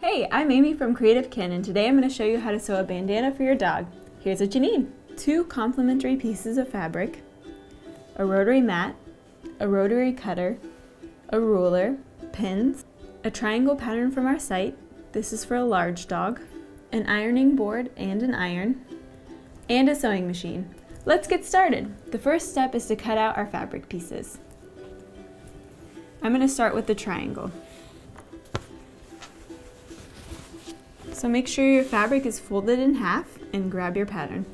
Hey, I'm Amy from Creative Kin and today I'm going to show you how to sew a bandana for your dog. Here's what you need. Two complementary pieces of fabric, a rotary mat, a rotary cutter, a ruler, pins, a triangle pattern from our site, this is for a large dog, an ironing board and an iron, and a sewing machine. Let's get started. The first step is to cut out our fabric pieces. I'm going to start with the triangle. So make sure your fabric is folded in half and grab your pattern.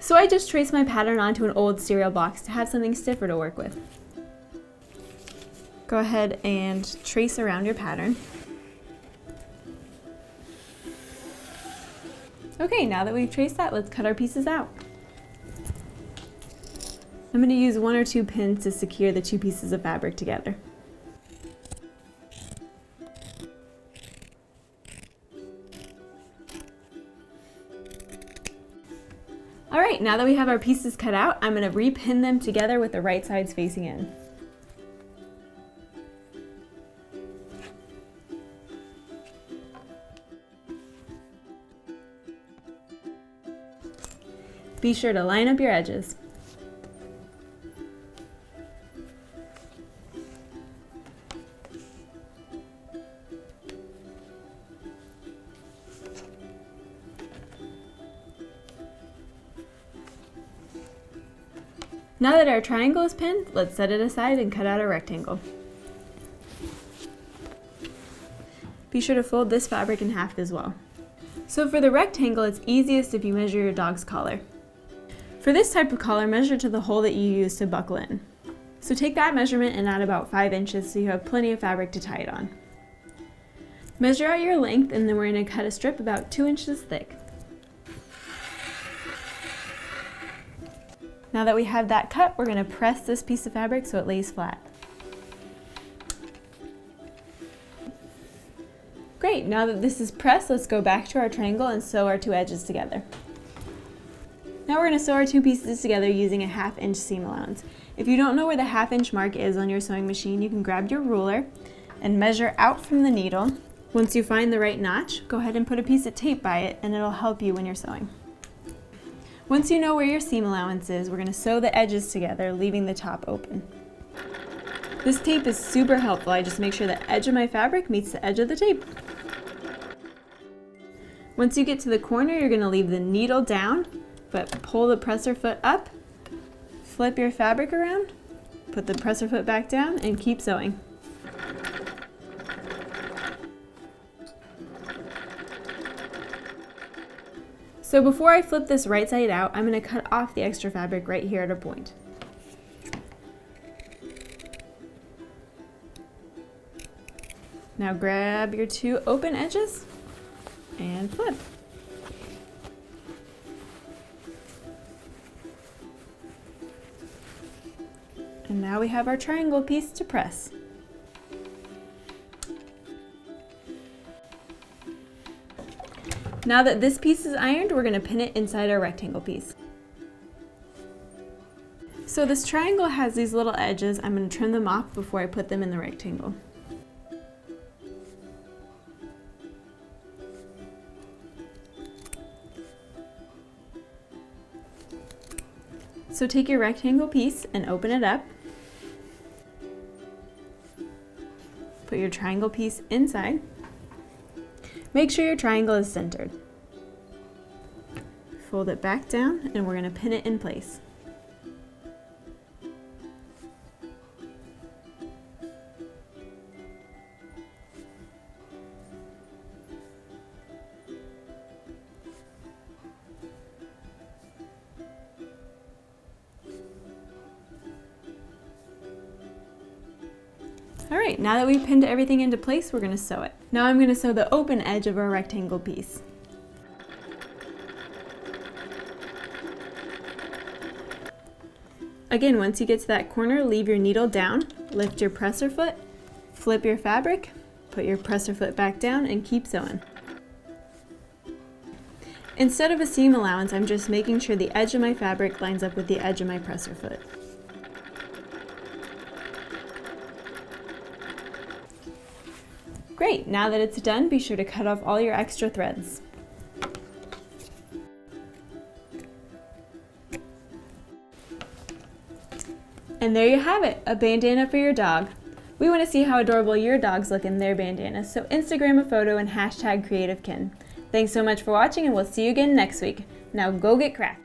So I just traced my pattern onto an old cereal box to have something stiffer to work with. Go ahead and trace around your pattern. Okay, now that we've traced that, let's cut our pieces out. I'm going to use one or two pins to secure the two pieces of fabric together. All right, now that we have our pieces cut out, I'm gonna repin them together with the right sides facing in. Be sure to line up your edges. Now that our triangle is pinned, let's set it aside and cut out a rectangle. Be sure to fold this fabric in half as well. So for the rectangle, it's easiest if you measure your dog's collar. For this type of collar, measure to the hole that you use to buckle in. So take that measurement and add about 5 inches so you have plenty of fabric to tie it on. Measure out your length and then we're going to cut a strip about 2 inches thick. Now that we have that cut, we're gonna press this piece of fabric so it lays flat. Great, now that this is pressed, let's go back to our triangle and sew our two edges together. Now we're gonna sew our two pieces together using a half inch seam allowance. If you don't know where the half inch mark is on your sewing machine, you can grab your ruler and measure out from the needle. Once you find the right notch, go ahead and put a piece of tape by it and it'll help you when you're sewing. Once you know where your seam allowance is, we're going to sew the edges together, leaving the top open. This tape is super helpful. I just make sure the edge of my fabric meets the edge of the tape. Once you get to the corner, you're going to leave the needle down, but pull the presser foot up, flip your fabric around, put the presser foot back down, and keep sewing. So before I flip this right side out, I'm going to cut off the extra fabric right here at a point. Now grab your two open edges and flip. And now we have our triangle piece to press. Now that this piece is ironed, we're gonna pin it inside our rectangle piece. So this triangle has these little edges. I'm gonna trim them off before I put them in the rectangle. So take your rectangle piece and open it up. Put your triangle piece inside. Make sure your triangle is centered. Fold it back down and we're going to pin it in place. All right, now that we've pinned everything into place, we're gonna sew it. Now I'm gonna sew the open edge of our rectangle piece. Again, once you get to that corner, leave your needle down, lift your presser foot, flip your fabric, put your presser foot back down, and keep sewing. Instead of a seam allowance, I'm just making sure the edge of my fabric lines up with the edge of my presser foot. Great, now that it's done, be sure to cut off all your extra threads. And there you have it, a bandana for your dog. We want to see how adorable your dogs look in their bandanas, so Instagram a photo and hashtag CreativeKin. Thanks so much for watching and we'll see you again next week. Now go get cracked.